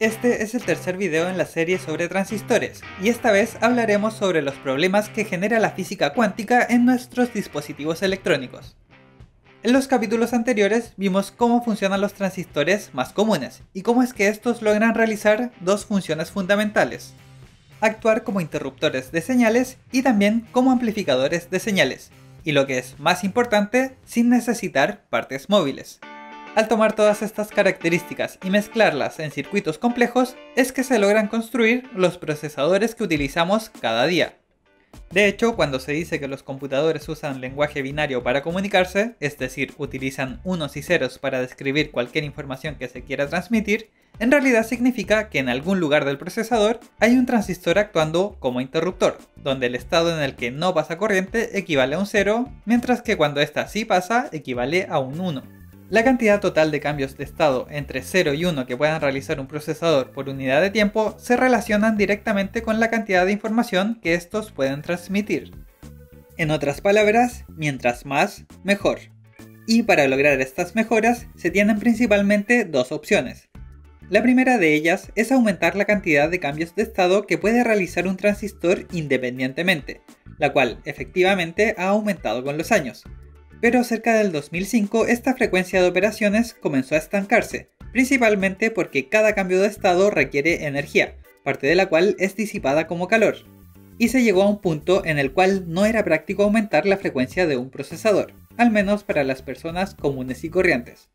Este es el tercer video en la serie sobre transistores, y esta vez hablaremos sobre los problemas que genera la física cuántica en nuestros dispositivos electrónicos. En los capítulos anteriores vimos cómo funcionan los transistores más comunes, y cómo es que estos logran realizar dos funciones fundamentales. Actuar como interruptores de señales y también como amplificadores de señales, y lo que es más importante, sin necesitar partes móviles. Al tomar todas estas características y mezclarlas en circuitos complejos, es que se logran construir los procesadores que utilizamos cada día. De hecho, cuando se dice que los computadores usan lenguaje binario para comunicarse, es decir, utilizan unos y ceros para describir cualquier información que se quiera transmitir, en realidad significa que en algún lugar del procesador hay un transistor actuando como interruptor, donde el estado en el que no pasa corriente equivale a un 0, mientras que cuando ésta sí pasa equivale a un 1. La cantidad total de cambios de estado entre 0 y 1 que puedan realizar un procesador por unidad de tiempo se relacionan directamente con la cantidad de información que estos pueden transmitir. En otras palabras, mientras más, mejor. Y para lograr estas mejoras se tienen principalmente dos opciones. La primera de ellas es aumentar la cantidad de cambios de estado que puede realizar un transistor independientemente, la cual efectivamente ha aumentado con los años, pero cerca del 2005 esta frecuencia de operaciones comenzó a estancarse, principalmente porque cada cambio de estado requiere energía, parte de la cual es disipada como calor, y se llegó a un punto en el cual no era práctico aumentar la frecuencia de un procesador, al menos para las personas comunes y corrientes.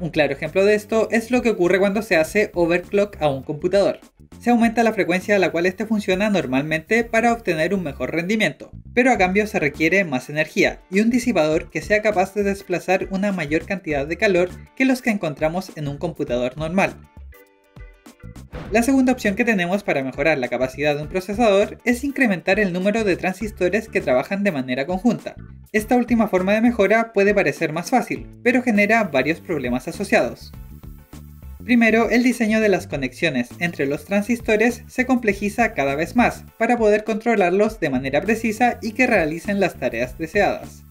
Un claro ejemplo de esto es lo que ocurre cuando se hace overclock a un computador. Se aumenta la frecuencia a la cual este funciona normalmente para obtener un mejor rendimiento, pero a cambio se requiere más energía y un disipador que sea capaz de desplazar una mayor cantidad de calor que los que encontramos en un computador normal. La segunda opción que tenemos para mejorar la capacidad de un procesador es incrementar el número de transistores que trabajan de manera conjunta. Esta última forma de mejora puede parecer más fácil, pero genera varios problemas asociados. Primero, el diseño de las conexiones entre los transistores se complejiza cada vez más para poder controlarlos de manera precisa y que realicen las tareas deseadas.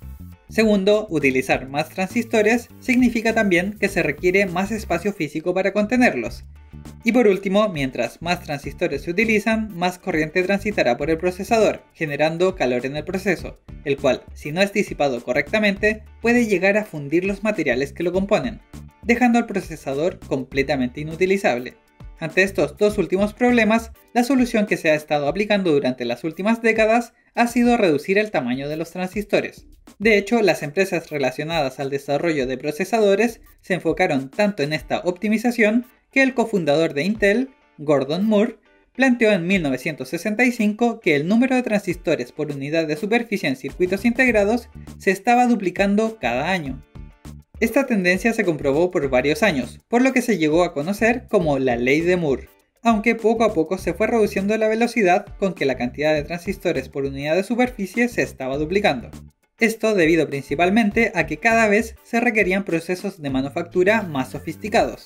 Segundo, utilizar más transistores significa también que se requiere más espacio físico para contenerlos, y por último, mientras más transistores se utilizan, más corriente transitará por el procesador, generando calor en el proceso, el cual, si no es disipado correctamente, puede llegar a fundir los materiales que lo componen, dejando al procesador completamente inutilizable. Ante estos dos últimos problemas, la solución que se ha estado aplicando durante las últimas décadas ha sido reducir el tamaño de los transistores. De hecho, las empresas relacionadas al desarrollo de procesadores se enfocaron tanto en esta optimización que el cofundador de Intel, Gordon Moore, planteó en 1965 que el número de transistores por unidad de superficie en circuitos integrados se estaba duplicando cada año. Esta tendencia se comprobó por varios años, por lo que se llegó a conocer como la ley de Moore, aunque poco a poco se fue reduciendo la velocidad con que la cantidad de transistores por unidad de superficie se estaba duplicando. Esto debido principalmente a que cada vez se requerían procesos de manufactura más sofisticados,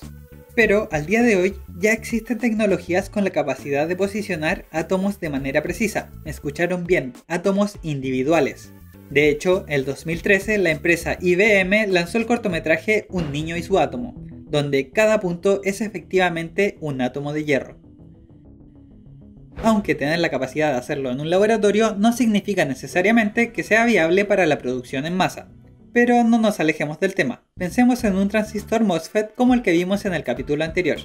pero al día de hoy ya existen tecnologías con la capacidad de posicionar átomos de manera precisa. Me escucharon bien, átomos individuales. De hecho, el 2013 la empresa IBM lanzó el cortometraje Un niño y su átomo, donde cada punto es efectivamente un átomo de hierro. Aunque tener la capacidad de hacerlo en un laboratorio no significa necesariamente que sea viable para la producción en masa. Pero no nos alejemos del tema, pensemos en un transistor MOSFET como el que vimos en el capítulo anterior.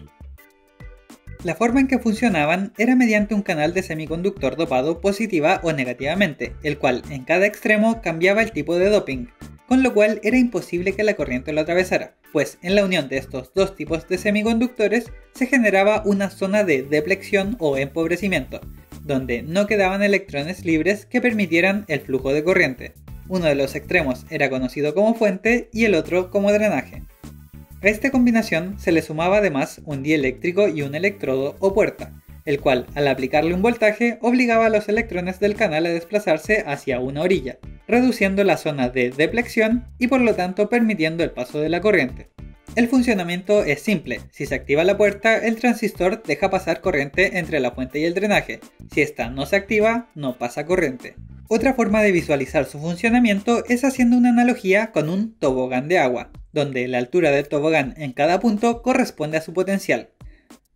La forma en que funcionaban era mediante un canal de semiconductor dopado positiva o negativamente, el cual en cada extremo cambiaba el tipo de doping, con lo cual era imposible que la corriente lo atravesara, pues en la unión de estos dos tipos de semiconductores se generaba una zona de deplexión o empobrecimiento, donde no quedaban electrones libres que permitieran el flujo de corriente. Uno de los extremos era conocido como fuente y el otro como drenaje. A esta combinación se le sumaba además un dieléctrico y un electrodo o puerta, el cual al aplicarle un voltaje obligaba a los electrones del canal a desplazarse hacia una orilla, reduciendo la zona de deplexión y por lo tanto permitiendo el paso de la corriente. El funcionamiento es simple, si se activa la puerta el transistor deja pasar corriente entre la fuente y el drenaje, si esta no se activa no pasa corriente. Otra forma de visualizar su funcionamiento es haciendo una analogía con un tobogán de agua, donde la altura del tobogán en cada punto corresponde a su potencial.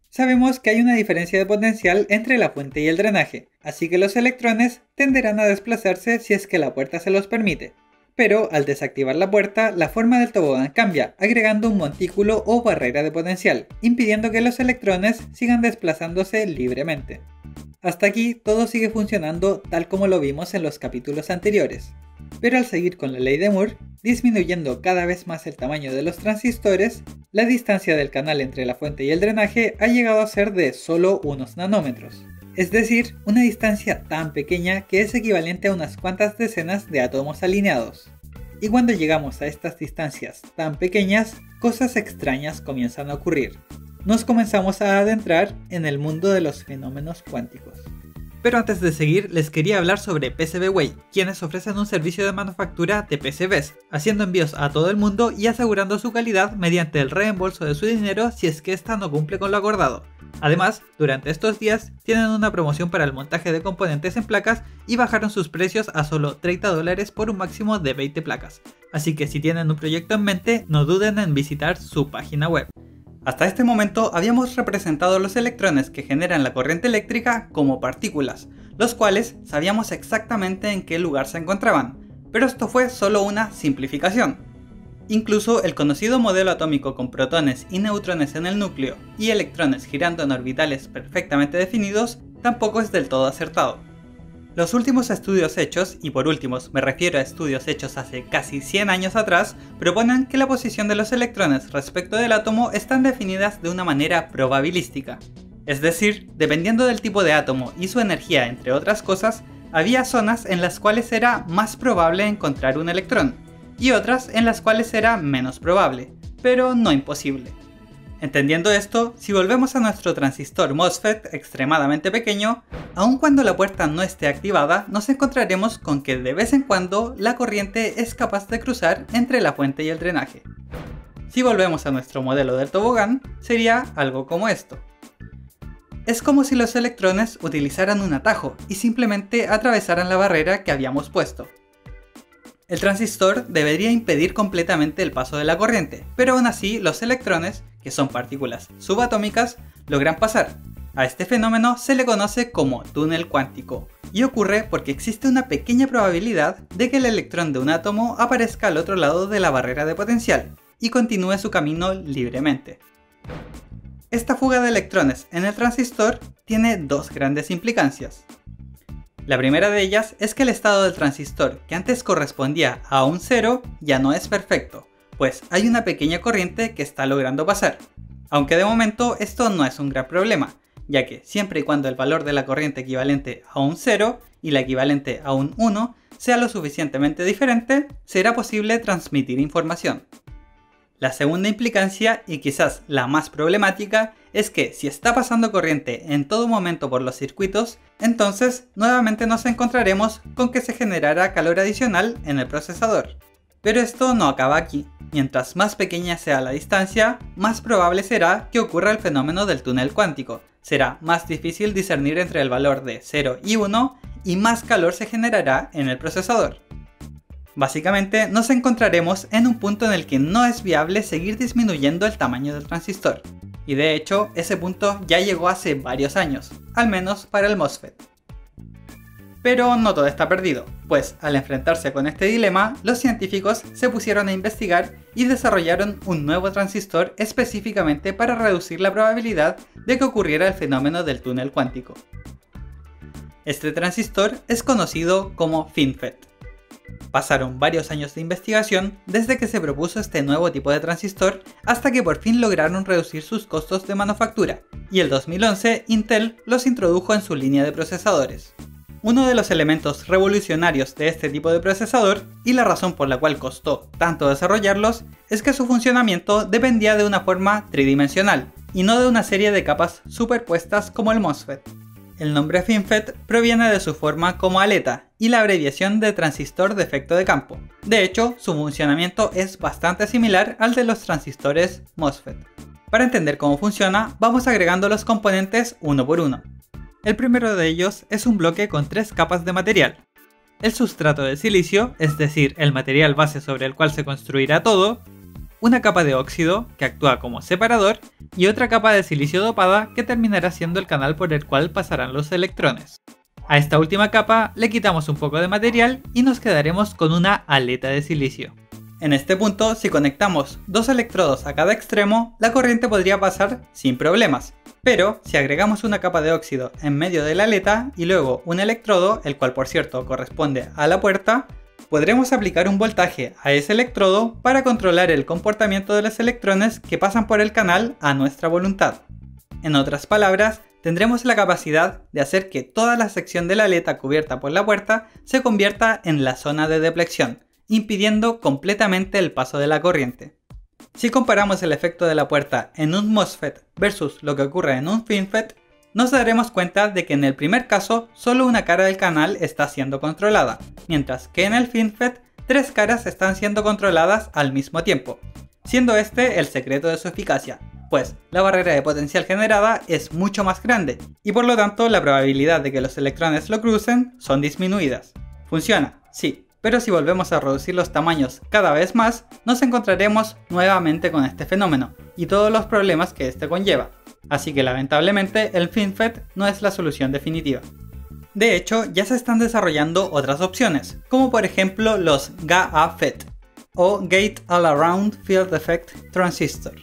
Sabemos que hay una diferencia de potencial entre la fuente y el drenaje, así que los electrones tenderán a desplazarse si es que la puerta se los permite. Pero al desactivar la puerta, la forma del tobogán cambia, agregando un montículo o barrera de potencial, impidiendo que los electrones sigan desplazándose libremente. Hasta aquí todo sigue funcionando tal como lo vimos en los capítulos anteriores. Pero al seguir con la ley de Moore, disminuyendo cada vez más el tamaño de los transistores, la distancia del canal entre la fuente y el drenaje ha llegado a ser de solo unos nanómetros. Es decir, una distancia tan pequeña que es equivalente a unas cuantas decenas de átomos alineados. Y cuando llegamos a estas distancias tan pequeñas, cosas extrañas comienzan a ocurrir. Nos comenzamos a adentrar en el mundo de los fenómenos cuánticos. Pero antes de seguir, les quería hablar sobre PCBWay, quienes ofrecen un servicio de manufactura de PCBs, haciendo envíos a todo el mundo y asegurando su calidad mediante el reembolso de su dinero si es que ésta no cumple con lo acordado. Además, durante estos días tienen una promoción para el montaje de componentes en placas y bajaron sus precios a solo 30 dólares por un máximo de 20 placas. Así que si tienen un proyecto en mente, no duden en visitar su página web. Hasta este momento habíamos representado los electrones que generan la corriente eléctrica como partículas, los cuales sabíamos exactamente en qué lugar se encontraban, pero esto fue solo una simplificación. Incluso el conocido modelo atómico con protones y neutrones en el núcleo y electrones girando en orbitales perfectamente definidos tampoco es del todo acertado. Los últimos estudios hechos, y por últimos me refiero a estudios hechos hace casi 100 años atrás, proponen que la posición de los electrones respecto del átomo están definidas de una manera probabilística. Es decir, dependiendo del tipo de átomo y su energía entre otras cosas, había zonas en las cuales era más probable encontrar un electrón, y otras en las cuales era menos probable, pero no imposible. Entendiendo esto, si volvemos a nuestro transistor MOSFET extremadamente pequeño, aun cuando la puerta no esté activada, nos encontraremos con que de vez en cuando la corriente es capaz de cruzar entre la fuente y el drenaje. Si volvemos a nuestro modelo del tobogán, sería algo como esto. Es como si los electrones utilizaran un atajo y simplemente atravesaran la barrera que habíamos puesto. El transistor debería impedir completamente el paso de la corriente, pero aún así los electrones, que son partículas subatómicas, logran pasar. A este fenómeno se le conoce como túnel cuántico, y ocurre porque existe una pequeña probabilidad de que el electrón de un átomo aparezca al otro lado de la barrera de potencial, y continúe su camino libremente. Esta fuga de electrones en el transistor tiene dos grandes implicancias. La primera de ellas es que el estado del transistor, que antes correspondía a un cero, ya no es perfecto, pues hay una pequeña corriente que está logrando pasar. Aunque de momento esto no es un gran problema, ya que siempre y cuando el valor de la corriente equivalente a un 0 y la equivalente a un 1 sea lo suficientemente diferente, será posible transmitir información. La segunda implicancia, y quizás la más problemática, es que si está pasando corriente en todo momento por los circuitos, entonces nuevamente nos encontraremos con que se generará calor adicional en el procesador. Pero esto no acaba aquí. Mientras más pequeña sea la distancia, más probable será que ocurra el fenómeno del túnel cuántico. Será más difícil discernir entre el valor de 0 y 1 y más calor se generará en el procesador. Básicamente nos encontraremos en un punto en el que no es viable seguir disminuyendo el tamaño del transistor. Y de hecho, ese punto ya llegó hace varios años, al menos para el MOSFET. Pero no todo está perdido, pues al enfrentarse con este dilema, los científicos se pusieron a investigar y desarrollaron un nuevo transistor específicamente para reducir la probabilidad de que ocurriera el fenómeno del túnel cuántico. Este transistor es conocido como FinFET. Pasaron varios años de investigación desde que se propuso este nuevo tipo de transistor hasta que por fin lograron reducir sus costos de manufactura, y el 2011 Intel los introdujo en su línea de procesadores. Uno de los elementos revolucionarios de este tipo de procesador, y la razón por la cual costó tanto desarrollarlos, es que su funcionamiento dependía de una forma tridimensional, y no de una serie de capas superpuestas como el MOSFET. El nombre FinFET proviene de su forma como aleta y la abreviación de transistor de efecto de campo. De hecho, su funcionamiento es bastante similar al de los transistores MOSFET. Para entender cómo funciona, vamos agregando los componentes uno por uno. El primero de ellos es un bloque con tres capas de material. El sustrato de silicio, es decir, el material base sobre el cual se construirá todo, una capa de óxido que actúa como separador y otra capa de silicio dopada que terminará siendo el canal por el cual pasarán los electrones. A esta última capa le quitamos un poco de material y nos quedaremos con una aleta de silicio. En este punto, si conectamos dos electrodos a cada extremo, la corriente podría pasar sin problemas. Pero si agregamos una capa de óxido en medio de la aleta y luego un electrodo, el cual por cierto corresponde a la puerta, podremos aplicar un voltaje a ese electrodo para controlar el comportamiento de los electrones que pasan por el canal a nuestra voluntad. En otras palabras, tendremos la capacidad de hacer que toda la sección de la aleta cubierta por la puerta se convierta en la zona de deflexión, impidiendo completamente el paso de la corriente. Si comparamos el efecto de la puerta en un MOSFET versus lo que ocurre en un FinFET, nos daremos cuenta de que en el primer caso solo una cara del canal está siendo controlada, mientras que en el FinFET tres caras están siendo controladas al mismo tiempo, siendo este el secreto de su eficacia, pues la barrera de potencial generada es mucho más grande y por lo tanto la probabilidad de que los electrones lo crucen son disminuidas. Funciona, sí, pero si volvemos a reducir los tamaños cada vez más, nos encontraremos nuevamente con este fenómeno y todos los problemas que este conlleva. Así que lamentablemente el FinFET no es la solución definitiva. De hecho, ya se están desarrollando otras opciones, como por ejemplo los GAA-FET o Gate All Around Field Effect Transistor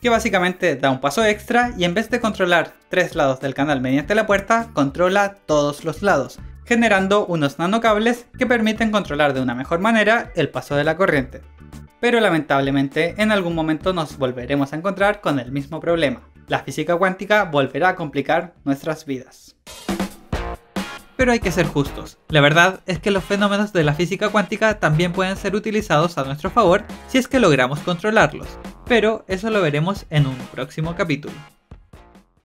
que básicamente da un paso extra y en vez de controlar tres lados del canal mediante la puerta, controla todos los lados, generando unos nanocables que permiten controlar de una mejor manera el paso de la corriente. Pero lamentablemente en algún momento nos volveremos a encontrar con el mismo problema. La física cuántica volverá a complicar nuestras vidas pero hay que ser justos. La verdad es que los fenómenos de la física cuántica también pueden ser utilizados a nuestro favor si es que logramos controlarlos, pero eso lo veremos en un próximo capítulo.